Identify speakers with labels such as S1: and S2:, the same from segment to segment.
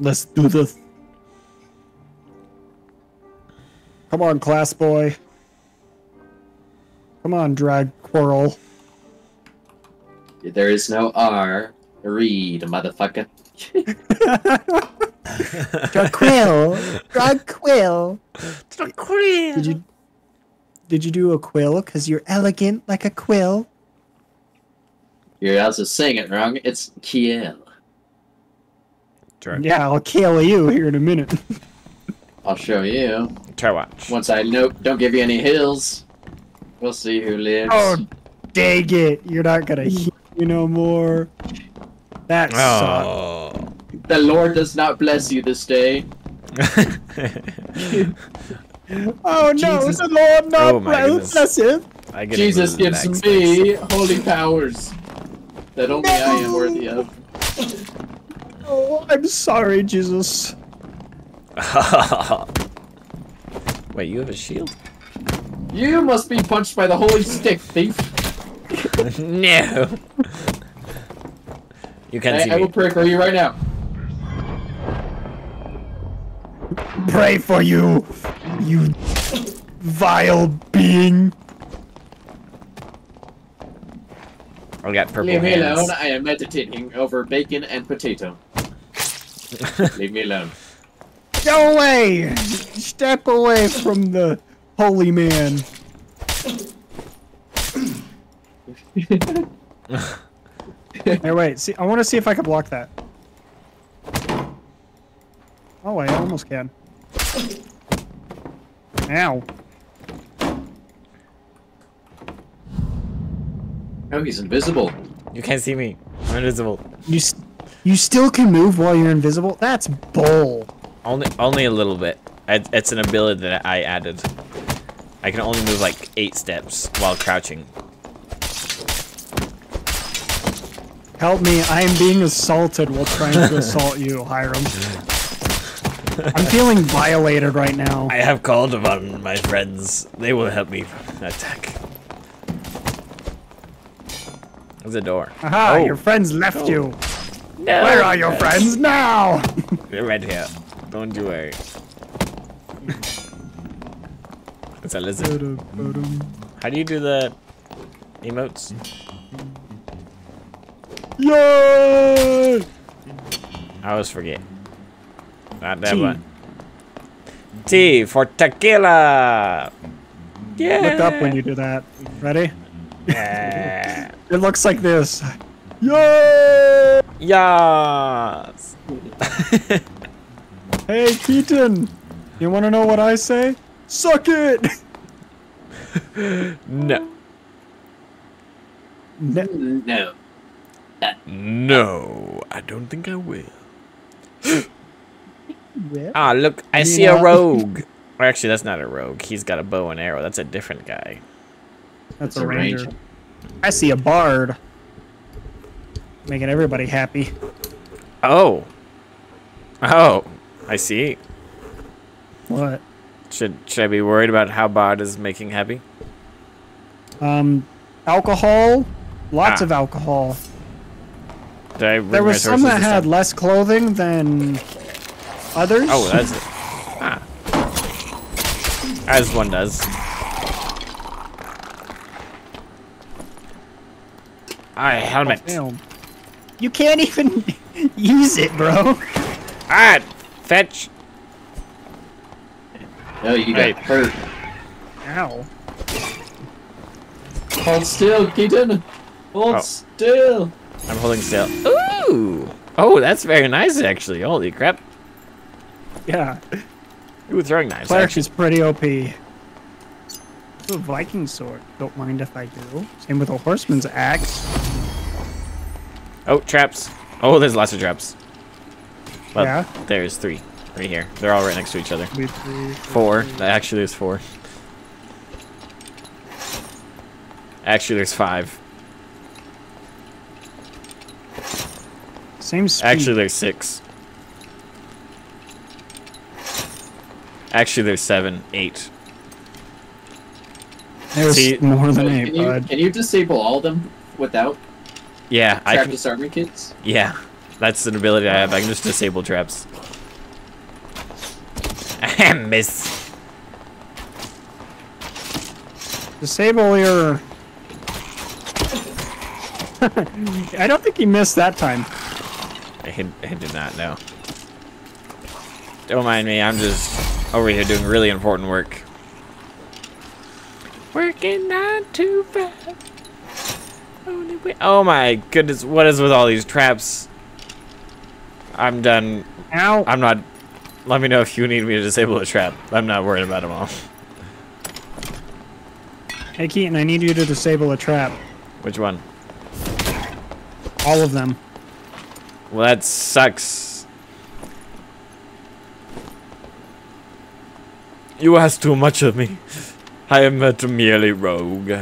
S1: Let's do this. Come on, class boy. Come on, drag quirl.
S2: There is no R. Read, motherfucker.
S1: Drag quill. Drag quill. Did you did you do a quill? Cause you're elegant like a quill.
S2: You're also saying it wrong. It's Kiel.
S3: Try,
S1: Yeah, I'll kill you here in a minute.
S2: I'll show you.
S3: try watch.
S2: Once I know, don't give you any hills. We'll see who lives.
S1: oh, dang it! You're not gonna hear me no more. That oh. sucks.
S3: Oh.
S2: The Lord does not bless you this day.
S1: Oh no,
S2: Jesus.
S1: the Lord not
S3: Oh, my
S1: bless him.
S2: Jesus gives me holy powers that only I am worthy of.
S1: Oh, I'm sorry, Jesus.
S3: Wait, you have a shield?
S2: You must be punched by the holy stick, thief.
S3: no. You can't see
S2: I, I
S3: me.
S2: will pray for you right now.
S1: Pray for you, you vile being.
S3: I got purple
S2: Leave me
S3: hands.
S2: alone. I am meditating over bacon and potato. Leave me alone.
S1: Go away! Step away from the holy man. Hey, wait. See, I want to see if I can block that. Oh, wait, I almost can. Ow.
S2: Oh, he's invisible.
S3: You can't see me. I'm invisible.
S1: You, s- you still can move while you're invisible? That's bull.
S3: Only, only a little bit. It's an ability that I added. I can only move like eight steps while crouching.
S1: Help me, I am being assaulted while trying to assault you, Hiram. I'm feeling violated right now.
S3: I have called upon my friends. They will help me attack. There's a door.
S1: Aha,
S3: oh,
S1: your friends left oh. you.
S3: No.
S1: Where are your friends now?
S3: They're right here. Don't you worry. It's a lizard. How do you do the emotes?
S1: Yay!
S3: I always forget. Not that
S1: T.
S3: one. T for tequila. Yeah.
S1: Look up when you do that. Ready?
S3: Yeah.
S1: It looks like this. Yay!
S3: Yes.
S1: Hey, Keaton. You want to know what I say? Suck it!
S3: no.
S1: No.
S2: No.
S3: No, I don't think I will.
S1: Well,
S3: Ah, look, I
S1: You
S3: see a rogue. Or actually, that's not a rogue. He's got a bow and arrow. That's a different guy.
S1: That's
S2: It's
S1: a
S2: a
S1: ranger.
S2: range.
S1: I see a bard. Making everybody happy.
S3: Oh. Oh, I see.
S1: What?
S3: Should should I be worried about how Bard is making happy?
S1: Um, alcohol. Lots
S3: Ah.
S1: of alcohol.
S3: Did I
S1: There was some that had
S3: time?
S1: less clothing than others.
S3: Oh, that's it. Ah. As one does. Alright, helmet.
S1: Damn. You can't even use it, bro.
S3: Alright, fetch.
S2: No, you
S3: Hey.
S2: got hurt.
S1: Ow.
S2: Hold still, Keaton. Hold
S3: Oh.
S2: still.
S3: I'm holding still. Ooh! Oh, that's very nice, actually. Holy crap.
S1: Yeah.
S3: Ooh, throwing knives.
S1: Cleric
S3: actually.
S1: is pretty OP. Ooh, a Viking sword. Don't mind if I do. Same with a horseman's axe.
S3: Oh, traps. Oh, there's lots of traps. Well,
S1: Yeah.
S3: there's three. Right here. They're all right next to each other.
S1: Two, three,
S3: Four. Actually, there's four. Actually, there's five.
S1: Same speed.
S3: Actually, there's six. Actually, there's seven, eight.
S1: there's
S3: see-
S1: more than eight,
S2: can, you,
S1: bud.
S2: can you disable all of them without
S3: Yeah, I
S2: trap
S3: can.
S2: disarmament kits?
S3: Yeah, That's an ability I have. I can just disable traps. Miss.
S1: Disable your. I don't think he missed that time.
S3: I, hit, I did not know. Don't mind me. I'm just over here doing really important work. Working nine to five. Oh my goodness! What is with all these traps? I'm done.
S1: Ow!
S3: I'm not. Let me know if you need me to disable a trap. I'm not worried about them all.
S1: Hey Keaton, I need you to disable a trap.
S3: Which one?
S1: All of them.
S3: Well, that sucks. You ask too much of me. I am merely rogue.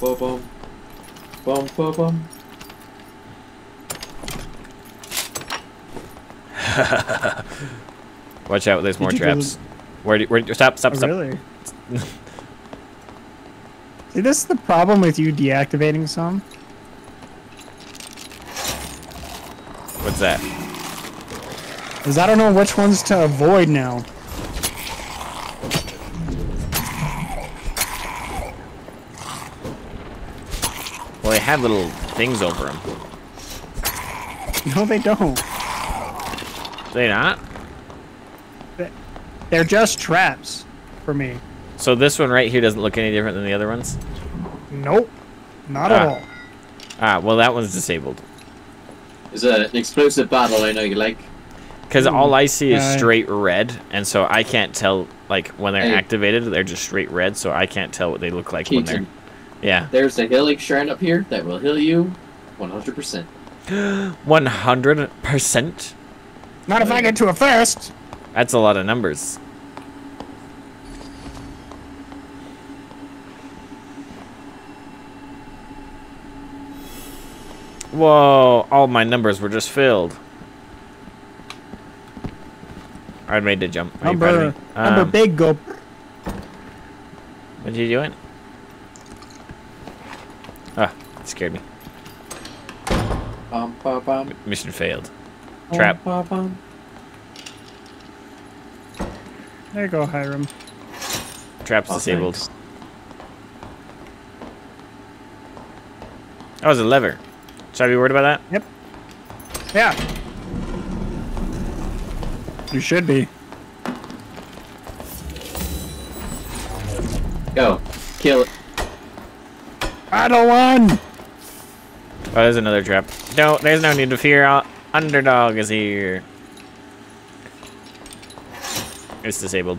S2: Bum, bum, bum. Bum, bum, bum.
S3: Watch out, there's more
S1: you go-
S3: traps. Where do where do you stop, stop,
S1: Oh,
S3: stop.
S1: really? See, this is the problem with you deactivating some.
S3: What's that?
S1: Is I don't know which ones to avoid now.
S3: Have little things over them.
S1: No, they don't.
S3: They not?
S1: They're just traps for me.
S3: So this one right here doesn't look any different than the other ones?
S1: Nope. Not at
S3: Ah.
S1: all.
S3: Ah, well that one's disabled.
S2: It's a, an explosive battle I know you like.
S3: Because all I see is
S1: Uh,
S3: straight red, and so I can't tell, like, when they're
S2: Hey.
S3: activated, they're just straight red, so I can't tell what they look like when they're...
S2: Keaton,
S3: Yeah.
S2: there's a healing shrine up here that will heal you 100%.
S3: 100%?
S1: Not if I get to it first.
S3: That's a lot of numbers. Whoa, all my numbers were just filled. I made the jump. Are you proud of
S1: Number,
S3: me?
S1: number
S3: Um,
S1: big go.
S3: What are you doing? Ah, it scared me.
S2: Bum, bum, bum.
S3: Mission failed.
S2: Bum,
S3: Trap.
S2: bum, bum.
S1: There you go, Hiram.
S3: Traps
S2: Oh,
S3: disabled.
S2: thanks.
S3: That was a lever. Should I be worried about that? Yep.
S1: Yeah. You should be.
S2: Go. Kill it.
S1: One.
S3: Oh, there's another trap. No, there's no need to fear. Underdog is here. It's disabled.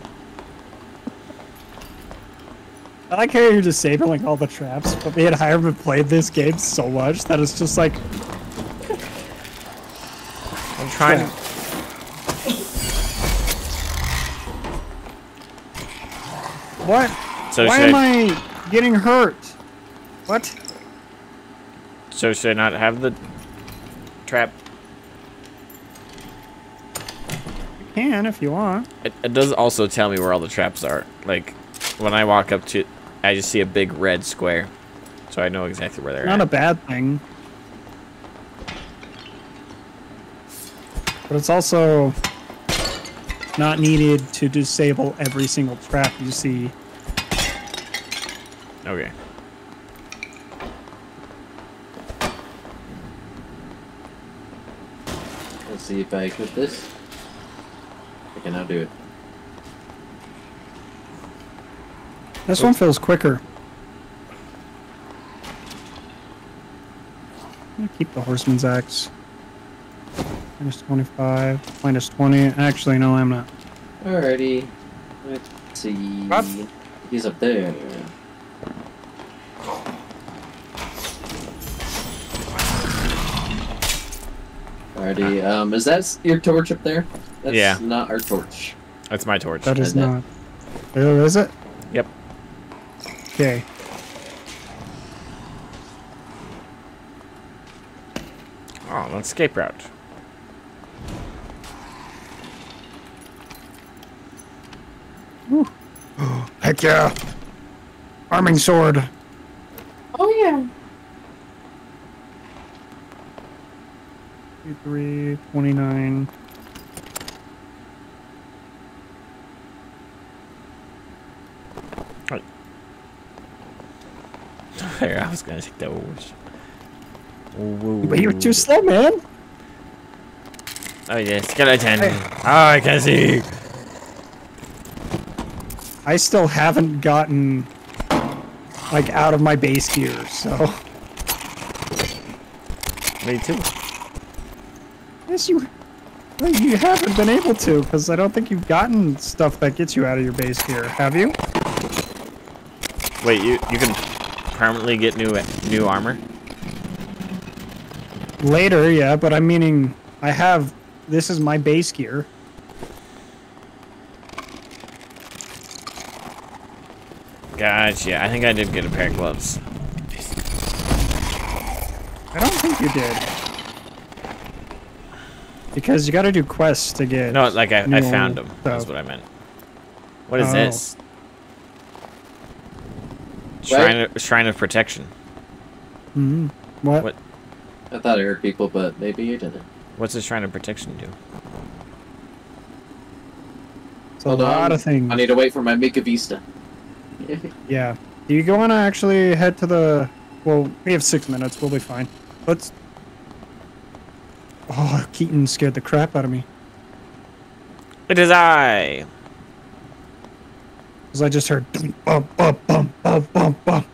S1: I like how you're disabling all the traps, but me and Hiram have played this game so much that it's just like,
S3: I'm trying to...
S1: what?
S3: So
S1: Why am
S3: I,
S1: I getting hurt? What?
S3: so should I not have the trap?
S1: You can if you want.
S3: It, it does also tell me where all the traps are. Like, when I walk up to I just see a big red square. So I know exactly where they're
S1: Not a bad thing. But it's also not needed to disable every single trap you see.
S3: Okay.
S2: See if I equip this. I can now do it.
S1: This one feels quicker. I'm gonna keep the horseman's axe. Minus 25, minus 20. Actually, no, I'm not.
S2: Alrighty. Let's see.
S1: What?
S2: He's up there. Alrighty. Um, is that your torch up there? That's
S3: Yeah.
S2: not our torch.
S3: That's my torch.
S1: That is
S2: Is
S1: not. Oh, is it?
S3: Yep.
S1: Okay.
S3: Oh, an escape route. Woo.
S1: Heck yeah! Arming sword.
S2: Oh yeah.
S1: 23, 29.
S3: There, I was gonna take that wish. Ooh,
S1: But you're too slow, man.
S3: Oh yeah, skeleton.
S1: Hey.
S3: Oh, I can see.
S1: I still haven't gotten like out of my base gear, so
S3: Me too.
S1: Yes, you you haven't been able to because I don't think you've gotten stuff that gets you out of your base gear, have you?
S3: Wait, you you can permanently get new new armor?
S1: Later, yeah, but I'm meaning I have. This is my base gear.
S3: Gotcha. I think I did get a pair of gloves.
S1: I don't think you did. Because you got to do quests to get.
S3: No, like I, I found them. That's what I meant. What is
S1: Oh.
S3: this? Shrine of, Shrine of Protection.
S1: Mhm. What?
S3: What?
S2: I thought I heard people, but maybe you didn't.
S3: What's the Shrine of Protection do?
S1: It's a
S2: Hold
S1: lot
S2: on.
S1: of things.
S2: I need to wait for my Mika Vista.
S1: Yeah. Do you want to actually head to the? Well, we have six minutes. We'll be fine. Let's. Oh, Keaton scared the crap out of me.
S3: It is I.
S1: Cause I just heard bum bum bum bum bum bum.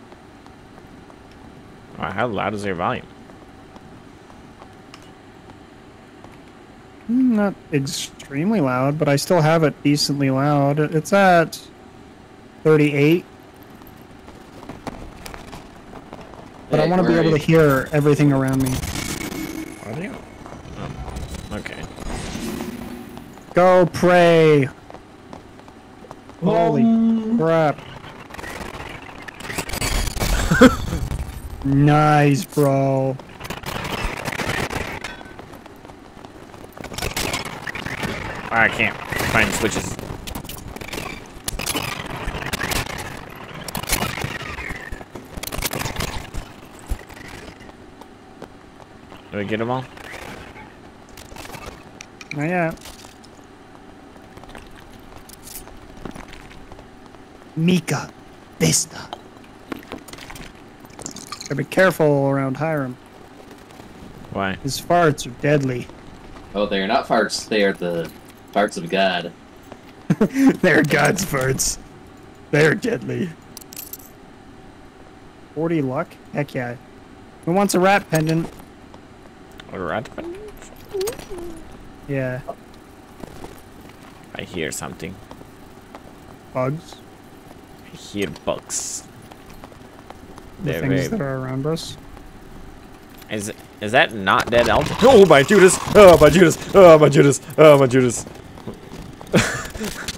S3: Wow, how loud is your volume?
S1: Mm, Not extremely loud, but I still have it decently loud. It's at 38. But I want to be able to hear everything around me.
S3: Are they? Oh. Okay.
S1: Go pray. Holy um. crap. nice, bro.
S3: I can't find switches. Do we get them all?
S1: Not yet. Mika Vista. Gotta be careful around Hiram.
S3: Why?
S1: His farts are deadly.
S2: Oh, they are not farts. They are the farts of God.
S1: They're God's farts. They're deadly. 40 luck? Heck yeah. Who wants a rat pendant?
S3: A rat? Pendant?
S1: Yeah.
S3: I hear something.
S1: Bugs.
S3: I hear bugs.
S1: The
S3: They're
S1: things
S3: very-
S1: that are around us.
S3: Is is that not dead elm? Oh my Judas! Oh my Judas! Oh my Judas! Oh my Judas!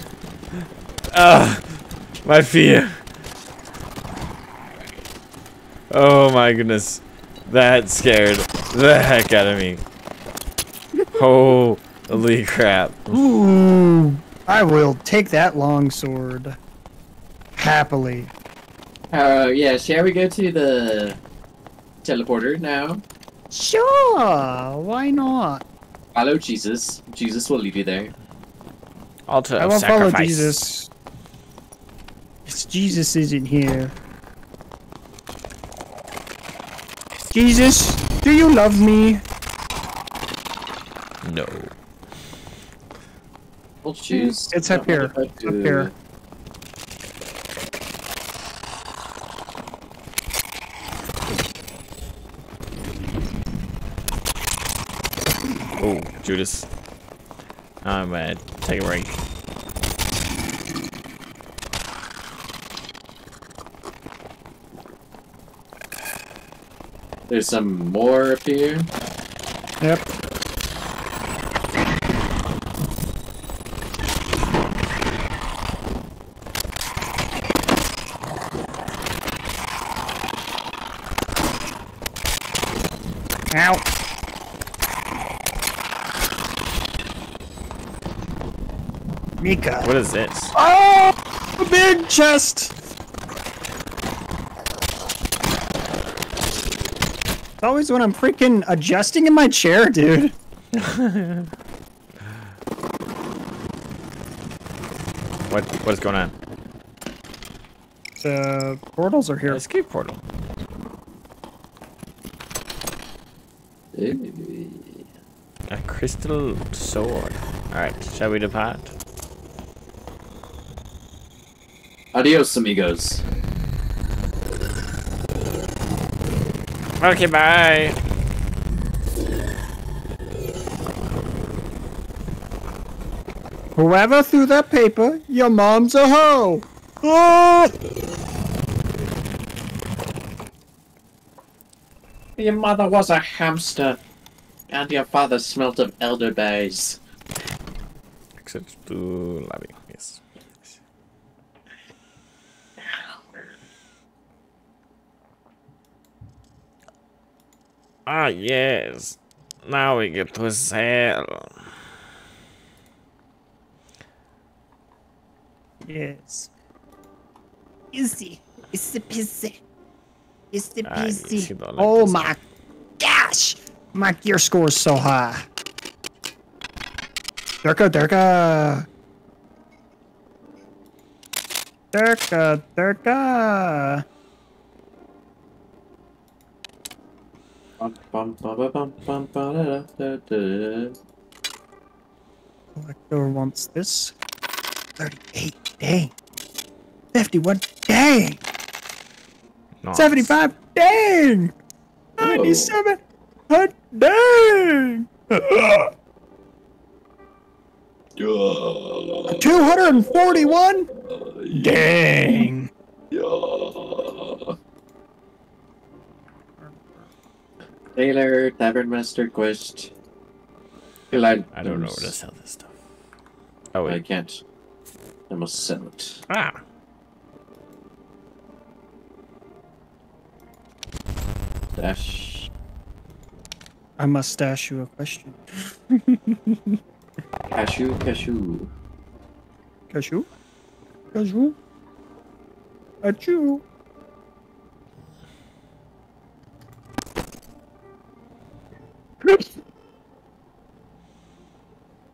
S3: Ah, my fear. Oh my goodness, that scared the heck out of me. Holy crap!
S1: Ooh. I will take that long sword. Happily.
S2: Uh, yeah, shall we go to the teleporter now?
S1: Sure. Why not?
S2: Follow Jesus. Jesus will lead you there.
S3: Altar
S1: I won't follow. Jesus. It's Jesus isn't here. Jesus, do you love me?
S3: No.
S2: We'll choose.
S1: It's up
S2: I don't know
S1: here, up here.
S3: Oh, Judas. I'm gonna take a break.
S2: There's some more up here.
S1: Yep. Mika.
S3: What is this?
S1: Oh, a big chest. It's always when I'm freaking adjusting in my chair, dude.
S3: What what's going on?
S1: The portals are here.
S3: Escape portal. A crystal sword. Alright, shall we depart?
S2: Adios, amigos.
S3: Okay, bye.
S1: Whoever threw that paper, your mom's a hoe. Oh!
S2: Your mother was a hamster, and your father smelt of elderberries.
S3: Exit to uh, lobby. Ah, yes. Now we get to sail.
S1: Yes. Easy. Easy peasy. Easy
S3: Ah, you
S1: peasy.
S3: see the
S1: Oh
S3: letters.
S1: my gosh! My gear score is so high. Durka, Durka. Durka, Durka.
S2: Bum, bum, bum, bum, bum, bum, ba, da, da, da, da.
S1: Collector wants this. 38. Dang. 51. Dang.
S3: Nice.
S1: 75. Dang. 97. uh, Dang. 241. Dang.
S2: Taylor, Tavern Master Quest. Glad
S3: I don't know where to sell this stuff. Oh, wait.
S2: I can't. I must sell it.
S3: Ah.
S2: Dash.
S1: I must ask you a question.
S2: Cashew, cashew.
S1: Cashew? Cashew? Achoo.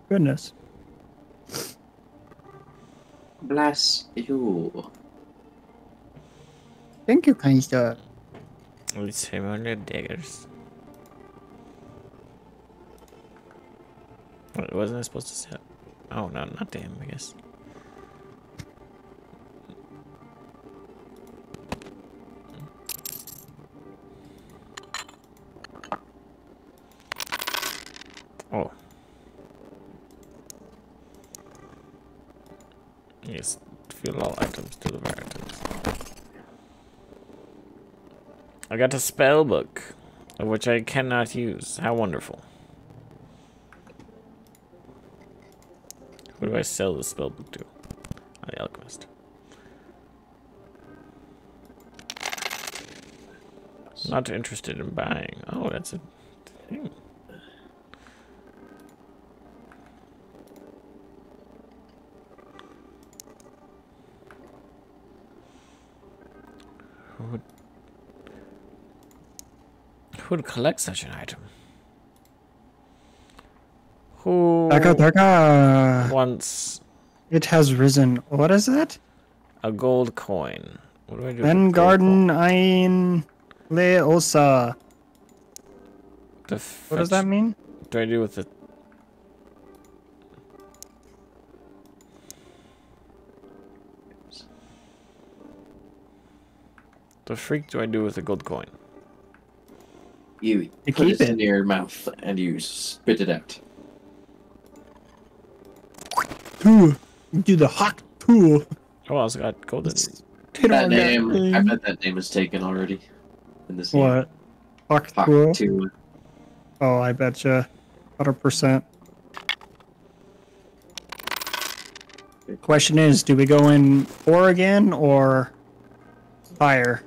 S1: Goodness.
S2: Bless you.
S1: Thank you, kind sir.
S3: It's 700 daggers. What, wasn't I supposed to say? Oh, no, not to him, I guess. Items to the. I got a spell book, which I cannot use. How wonderful. Who do I sell the spell book to? Oh, the alchemist. Not interested in buying. Oh, that's a thing. Who would collect such an item? Who
S1: Durka.
S3: wants
S1: It has risen. What is that?
S3: a gold coin? What do I do?
S1: Ben Garden Ein Leosa. What does that mean?
S3: What do I do with it? The freak do I do with a gold coin?
S2: You,
S1: You
S2: put
S1: keep
S2: it,
S1: it.
S2: in your mouth and you spit it out.
S1: Two. Do the hawk tuah.
S3: Oh, I also got golden.
S2: That
S1: on
S2: name, I bet that name is taken already. In this.
S1: What? Hawk
S2: Fuck,
S1: tool?
S2: two.
S1: Oh, I betcha. 100%. The question is, do we go in four again or higher?